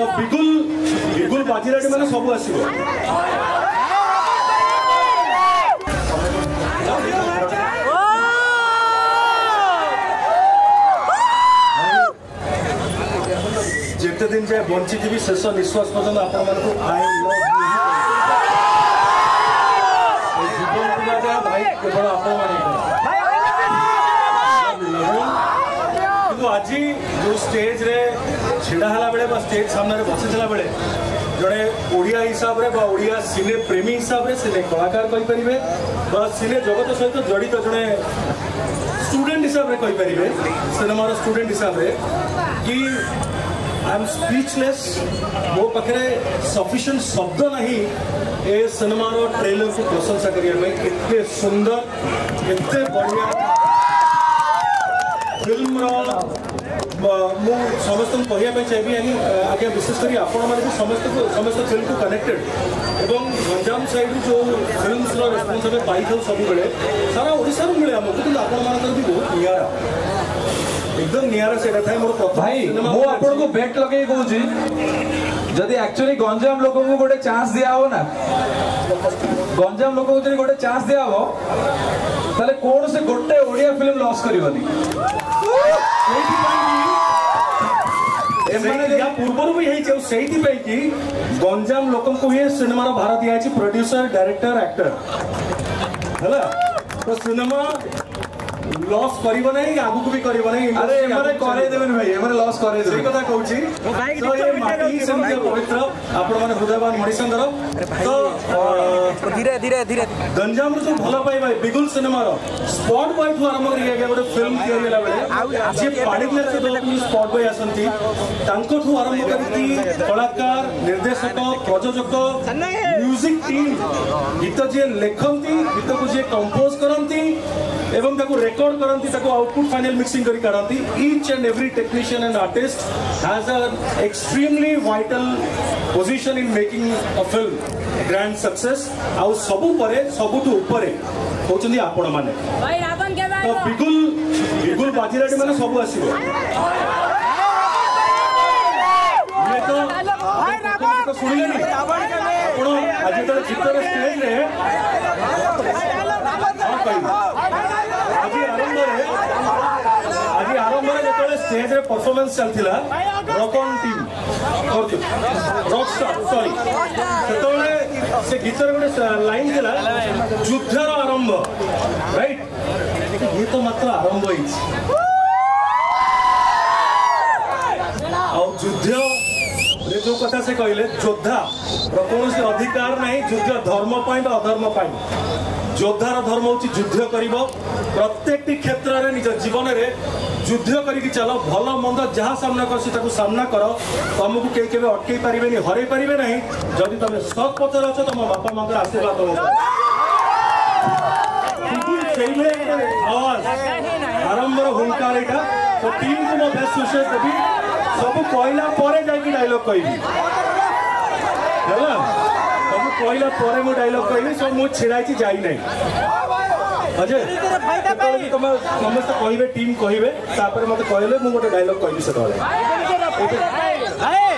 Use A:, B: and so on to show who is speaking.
A: ମୋ ବିଗୁଲ ବିଗୁଲ ବାଜିରାଟି ମାନେ ସବୁ ଆସିବ ଯେତେ ଦିନ ଯାଏ ବଞ୍ଚିଥିବି ଶେଷ ନିଶ୍ୱାସ ପର୍ଯ୍ୟନ୍ତ ଆପଣମାନଙ୍କୁ ଆଇ ଲଭ୍ ଭାଇ କେବଳ ଆପଣମାନଙ୍କୁ আজি ଯେଉଁ ଷ୍ଟେଜ୍ରେ ଛିଡ଼ା ହେଲା ବେଳେ ବା ଷ୍ଟେଜ୍ ସାମ୍ନାରେ ବସିଥିଲା ବେଳେ ଜଣେ ଓଡ଼ିଆ ହିସାବରେ ବା ଓଡ଼ିଆ ସିନେ ପ୍ରେମୀ ହିସାବରେ ସିନେ କଳାକାର କହିପାରିବେ ବା ସିନେ ଜଗତ ସହିତ ଜଡ଼ିତ ଜଣେ ଷ୍ଟୁଡେଣ୍ଟ ହିସାବରେ କହିପାରିବେ ସିନେମାର ଷ୍ଟୁଡେଣ୍ଟ ହିସାବରେ କି ଆଇ ଏମ୍ ସ୍ପିଚଲେସ୍ ମୋ ପାଖରେ ସଫିସିଏଣ୍ଟ ଶବ୍ଦ ନାହିଁ ଏ ସିନେମାର ଟ୍ରେଲରକୁ ପ୍ରଶଂସା କରିବା ପାଇଁ ଏତେ ସୁନ୍ଦର ଏତେ ବଢ଼ିଆ ଆମର ମୁଁ ସମସ୍ତଙ୍କୁ କହିବା ପାଇଁ ଚାହିଁବି ଆଜ୍ଞା ବିଶେଷ କରି ଆପଣମାନଙ୍କୁ ସମସ୍ତଙ୍କୁ ସମସ୍ତ ଫିଲ୍ମକୁ କନେକ୍ଟେଡ୍ ଏବଂ ଗଞ୍ଜାମ ସାଇଡ଼ରୁ ଯେଉଁ ଫିଲ୍ମସର ରେସ୍ପନ୍ସ ଆମେ ପାଇଥାଉ ସବୁବେଳେ ସାରା ଓଡ଼ିଶାରୁ ମିଳେ ଆମକୁ କିନ୍ତୁ ଆପଣମାନଙ୍କର ବି ବହୁତ ନିଆରା એકદમ નિયારા છે કથા મોર ભાઈ હું આપણને
B: બેટ લગાઈ કહું છું ଯଦି ଆକ୍ଚୁଆଲି ଗଞ୍ଜାମ ଲୋକଙ୍କୁ ଗୋଟେ ଚାନ୍ସ ଦିଆହବ ନା ଗଞ୍ଜାମ ଲୋକଙ୍କୁ ଯଦି ଗୋଟେ ଚାନ୍ସ ଦିଆହବ ତାହେଲେ କୌଣସି ଗୋଟେ ଓଡ଼ିଆ ଫିଲ୍ମ ଲସ୍ କରିବନି
A: ପୂର୍ବରୁ ବି ହେଇଛି ଆଉ ସେଇଥିପାଇଁ କି ଗଞ୍ଜାମ ଲୋକଙ୍କୁ ହିଁ ସିନେମାର ଭାର ଦିଆହେଇଛି ପ୍ରଡ୍ୟୁସର ଡାଇରେକ୍ଟର ଆକ୍ଟର ହେଲା ତ ସିନେମା লস করিব না আগুক বি করিব না আরে এমানে করাই দেবেন
B: ভাই এমানে লস করাই দেবেন সেই
A: কথা কইছি মো ভাই মাটি সেমতি পবিত্র আপন মানে হৃদয়বান মনিষন্দর তো ধীরে ধীরে ধীরে গঞ্জাম রু ভাল পাই ভাই বিগুল সিনেমার স্পট বয় ঠু আরম্ভ করি আগে গোটে ফিল্ম তৈরি হেলা বেলে যে পাড়ি দিয়েছে দলকু স্পট বয় আসন্তি তাঙ্ক ঠু আরম্ভ করি কলাকার নির্দেশক প্রযোজক মিউজিক টিম গীত যে লেখন্তি গীতকু যে কম্পোজ কর एवं रेकर्ड करती आउटपुट फाइनल मिक्सिंग कर काढ़ती each and every technician and artist has a extremely vital position in making a film grand success आउ सबु परे सबुठु उपरे होचंदी आपण माने भाई रावण के तो बिगुल बिगुल बाजीराटी माने सब आसीबो ये तो भाई रावण सुनिले रावण के आपण आज तो चित्र स्टेज रे ସେଥିରେ ପରଫର୍ମାନ୍ସ ଚାଲିଥିଲା rock on team rock star ସରି ସେତେବେଳେ ସେ ଗୀତର ଗୋଟେ ଲାଇନ୍ ଥିଲା ଯୁଦ୍ଧର ଆରମ୍ଭ ରାଇଟ୍ ଇଏ ତ ମାତ୍ର ଆରମ୍ଭ ହେଇଛି ଆଉ ଯୁଦ୍ଧ जो कथा से कहले योद्धा कौन अधिकार ना युद्ध धर्म बा अधर्म योद्धार धर्म हूँ युद्ध कर प्रत्येक क्षेत्र में निज जीवन में যুদ্ধ করি চাল ভাল মন্দ যা সামনা করছি তাকে সামনা কর তোমাকে কে কে অটকাই পারিবে হরাই পারিবে না যদি তুমি সৎ পথে অছ তোমার বাপা মা আশীর্বাদ আরম্ভর হুঙ্কার এটা তো টিমকে মো বেশ সুশেষ দেবি সবু কইলা পরে যাই ডাইলগ কইবি হ্যাঁ সব কইলা পরে মো ডাইলগ কইবি সব মু ছেড়াইছি যাই নাই ସମସ୍ତେ କହିବେ ଟିମ୍ କହିବେ ତାପରେ ମତେ କହିଲେ ମୁଁ ଗୋଟେ ଡାଇଲଗ୍ କହିବି ସେତେବେଳେ